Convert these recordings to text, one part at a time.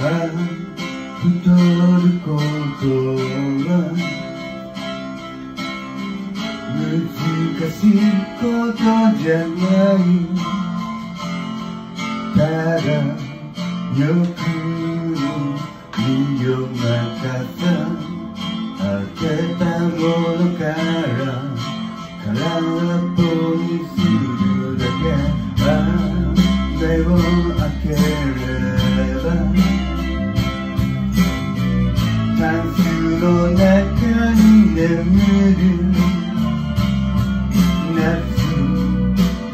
太ることは難しいことじゃないただよく身を任さ開けたものから空っぽ半球の中に眠る懐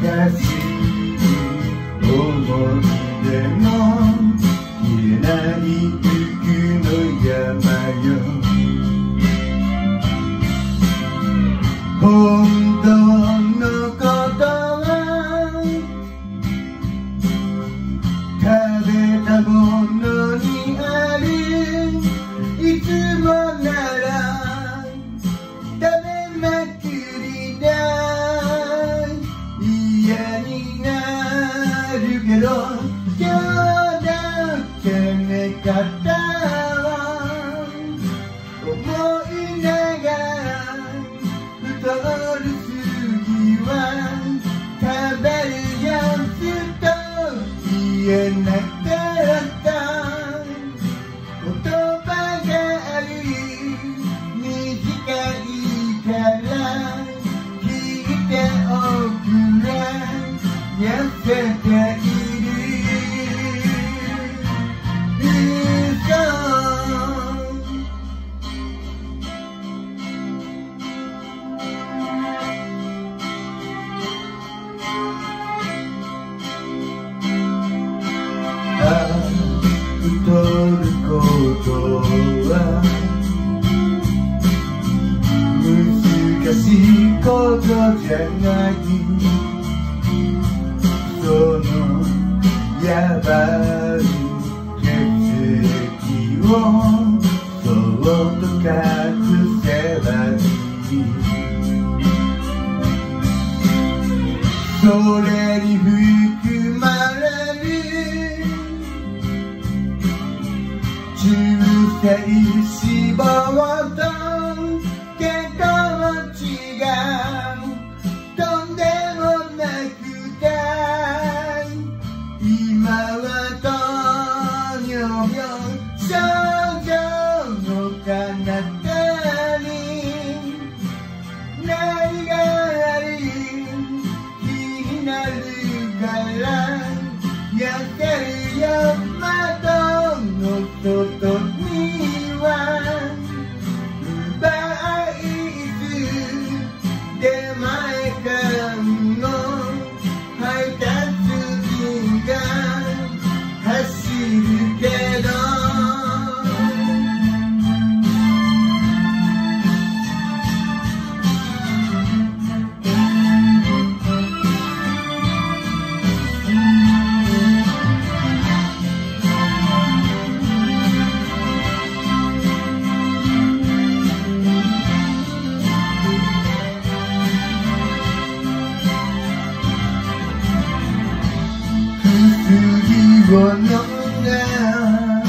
かしい思い出も消えない雪の山よ本当のことは食べたものことじゃないそのやばい血液をそっと隠せばいい。それに含まれる中世 Thank you. run them down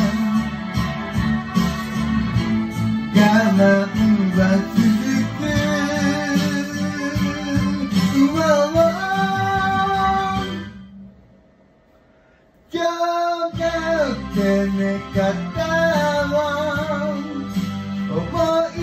Got nothing but to defend Well, on Yo, yo, que me cataban Oh, boy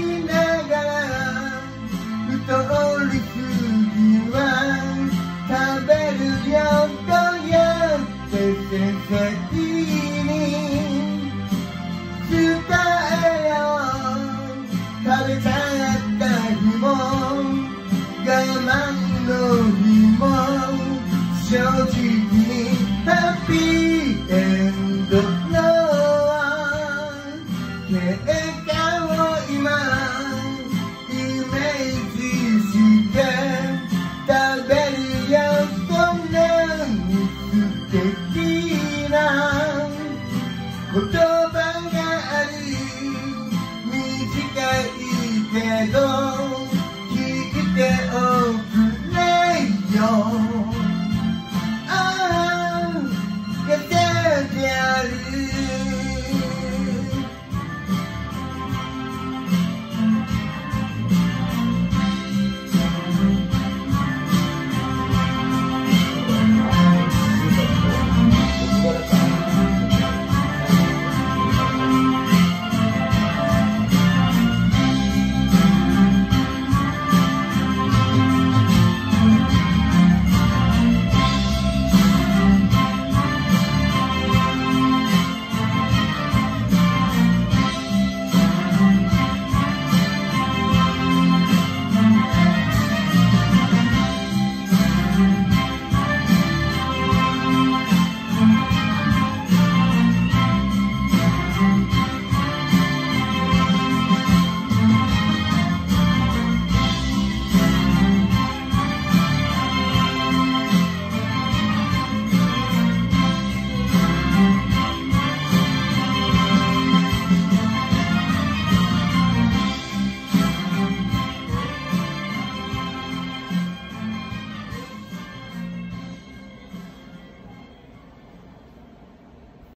together